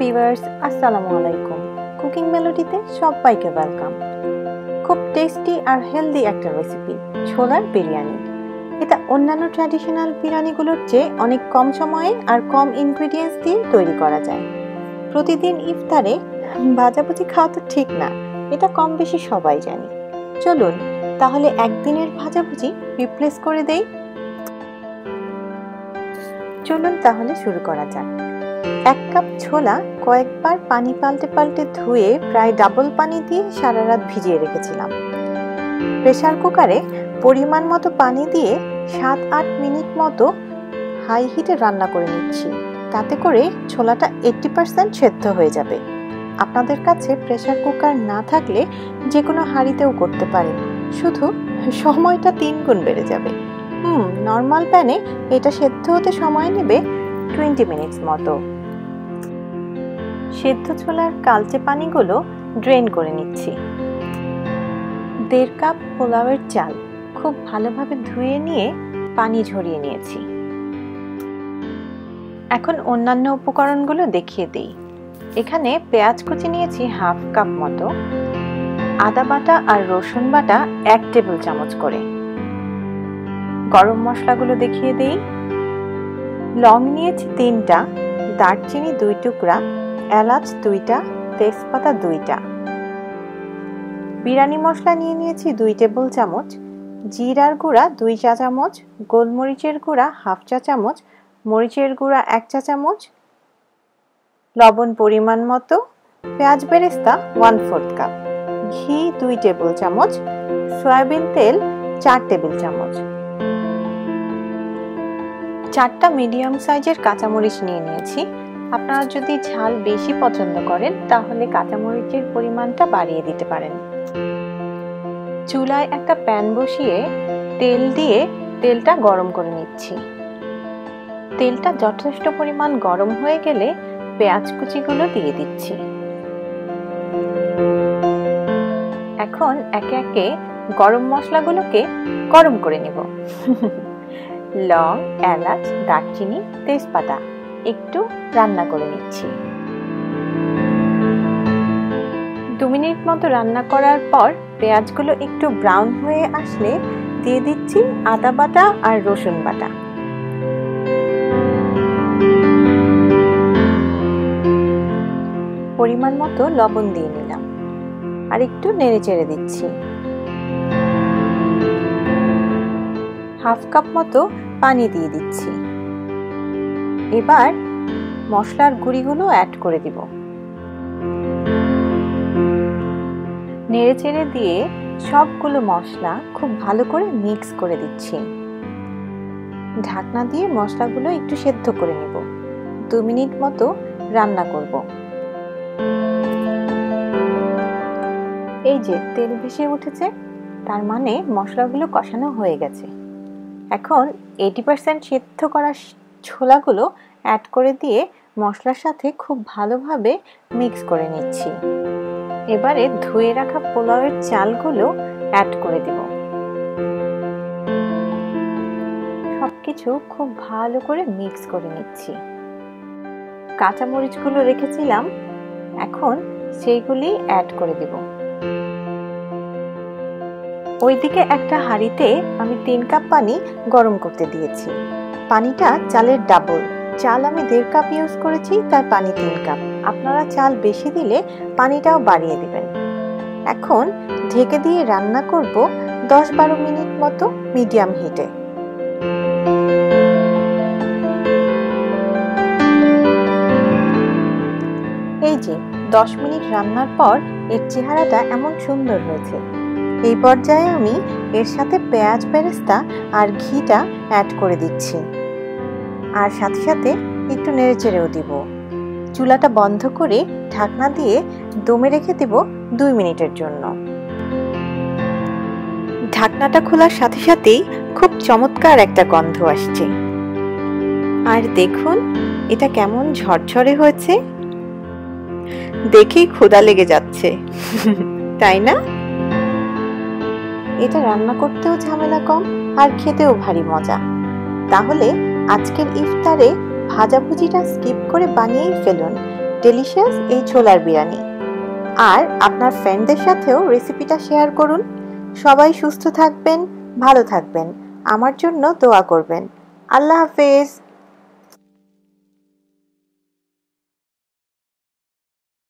Viewers আসসালামু আলাইকুম cooking মেলোডিতে সবাইকে ওয়েলকাম খুব টেস্টি আর হেলদি একটা রেসিপি ছোলার বিরিয়ানি। এটা অন্যান্য ট্র্যাডিশনাল বিরিয়ানিগুলোর চেয়ে অনেক কম সময়ে আর কম ইনগ্রিডিয়েন্টস দিয়ে তৈরি করা যায়। প্রতিদিন ইফতারে ভাজাভুজি খাওয়া তো ঠিক না, এটা কম বেশি সবাই জানি। চলুন, তাহলে একদিনের ভাজাভুজি রিপ্লেস করে দেই। চলুন তাহলে শুরু করা যাক। এক কাপ ছোলা কয়েকবার পানি পাল্টে পাল্টে ধুয়ে প্রায় ডাবল পানি দিয়ে সারা রাত ভিজিয়ে রেখেছিলাম। প্রেশার কুকারে পরিমাণ মতো পানি দিয়ে সাত আট মিনিট মতো হাই হিটে রান্না করে নিচ্ছি। তাতে করে ছোলাটা এইট্টি পার্সেন্ট সেদ্ধ হয়ে যাবে। আপনাদের কাছে প্রেসার কুকার না থাকলে যে কোনো হাঁড়িতেও করতে পারেন। শুধু সময়টা তিন গুণ বেড়ে যাবে। হুম, নর্মাল প্যানে এটা সেদ্ধ হতে সময় নেবে টোয়েন্টি মিনিটস মতো। সেদ্ধ ছোলার কালচে পানিগুলো ড্রেন করে নিচ্ছি। দেড় কাপ পোলাওয়ের চাল খুব ভালোভাবে ধুয়ে নিয়ে পানি ঝরিয়ে নিয়েছি। এখন অন্যান্য উপকরণগুলো দেখিয়ে দিই। এখানে পেঁয়াজ কুচি নিয়েছি হাফ কাপ মতো, আদা বাটা আর রসুন বাটা এক টেবিল চামচ করে। গরম মশলাগুলো দেখিয়ে দিই। লং নিয়েছি তিনটা, দারচিনি দুই টুকরা এলাচ দুইটা, তেজপাতা দুইটা। বিরিয়ানি মশলা নিয়ে নিয়েছি দুই টেবিল চামচ, জিরার গুঁড়া দুই চা চামচ, গোলমরিচের গুঁড়া হাফ চা চামচ, মরিচের গুঁড়া এক চা চামচ, লবণ পরিমাণ মতো, পেঁয়াজ বেরেস্তা ওয়ান ফোর্থ কাপ ঘি দুই টেবিল চামচ, সয়াবিন তেল চার টেবিল চামচ। চারটা মিডিয়াম সাইজের কাঁচামরিচ নিয়ে নিয়েছি আপনারা যদি ঝাল বেশি পছন্দ করেন, তাহলে কাঁচামরিচের পরিমাণটা বাড়িয়ে দিতে পারেন। চুলায় একটা প্যান বসিয়ে তেল দিয়ে তেলটা গরম করে নিচ্ছি। তেলটা যথেষ্ট পরিমাণ গরম হয়ে গেলে পেঁয়াজ কুচিগুলো দিয়ে দিচ্ছি। এখন একে একে গরম মশলাগুলোকে গরম করে নেব। লং, এলাচ, দারচিনি, তেজপাতা। একটু রান্না করে নিচ্ছি। দু মিনিট মতো রান্না করার পর পেঁয়াজগুলো একটু ব্রাউন হয়ে আসলে দিয়ে দিচ্ছি আদা বাটা আর রসুন বাটা। পরিমাণ মতো লবণ দিয়ে নিলাম। আর একটু নেড়ে চেড়ে দিচ্ছি। হাফ কাপ মতো পানি দিয়ে দিচ্ছি। এবার মশলার গুঁড়িগুলো অ্যাড করে দিব। নেড়ে চেড়ে দিয়ে সবগুলো মশলা খুব ভালো করে মিক্স করে দিচ্ছি। ঢাকনা দিয়ে মশলাগুলো একটু সেদ্ধ করে নেব। দু মিনিট মতো রান্না করব। এই যে তেল ভেসে উঠেছে, তার মানে মশলাগুলো কষানো হয়ে গেছে। এখন এইটি পার্সেন্ট সেদ্ধ করা ছোলাগুলো অ্যাড করে দিয়ে মশলার সাথে খুব ভালোভাবে মিক্স করে নিচ্ছি। এবারে ধুয়ে রাখা পোলাওয়ের চালগুলো অ্যাড করে দিব। সবকিছু খুব ভালো করে মিক্স করে নিচ্ছি। কাঁচামরিচগুলো রেখেছিলাম, এখন সেইগুলি অ্যাড করে দিব। ওইদিকে একটা হাঁড়িতে আমি তিন কাপ পানি গরম করতে দিয়েছি। পানিটা চালের ডাবল। চাল আমি দেড় কাপ ইউজ করেছি, তার পানি তিন কাপ। আপনারা চাল বেশি দিলে পানিটাও বাড়িয়ে দিবেন। এখন ঢেকে দিয়ে রান্না করব দশ বারো মিনিট মতো মিডিয়াম হিটে। এই যে, দশ মিনিট রান্নার পর এর চেহারাটা এমন সুন্দর হয়েছে। এই পর্যায়ে আমি এর সাথে পেঁয়াজ বেরেস্তা আর ঘিটা অ্যাড করে দিচ্ছি। আর সাথে সাথে একটু নেড়ে চেড়েও দিব। চুলাটা বন্ধ করে ঢাকনা দিয়ে দমে রেখে দেব দুই মিনিটের জন্য। ঢাকনাটা খোলার সাথে সাথেই খুব চমৎকার একটা গন্ধ আসছে। আর দেখুন, এটা কেমন ঝরঝরে হয়েছে। দেখেই ক্ষুদা লেগে যাচ্ছে। তাই না? এটা রান্না করতেও ঝামেলা কম আর খেতেও ভারী মজা। তাহলে আজকের ইফতারে ভাজাভুজিটা স্কিপ করে বানিয়েই ফেলুন। ডেলিশিয়াস এই ছোলার বিরিয়ানি। আর আপনার ফ্রেন্ডদের সাথেও রেসিপিটা শেয়ার করুন। সবাই সুস্থ থাকবেন, ভালো থাকবেন। আমার জন্য দোয়া করবেন। আল্লাহ হাফেজ।